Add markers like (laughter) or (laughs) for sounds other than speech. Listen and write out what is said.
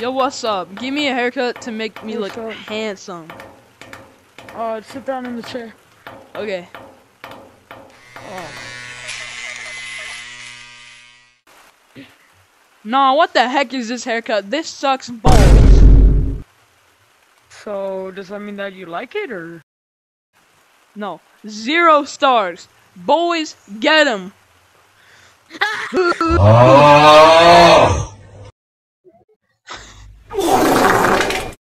Yo, what's up? Give me a haircut to make me What's look up? handsome. Uh, sit down in the chair. Okay. Nah, what the heck is this haircut? This sucks balls. So, does that mean that you like it, or? No, zero stars. Boys, get 'em. Oh! (laughs) Yeah.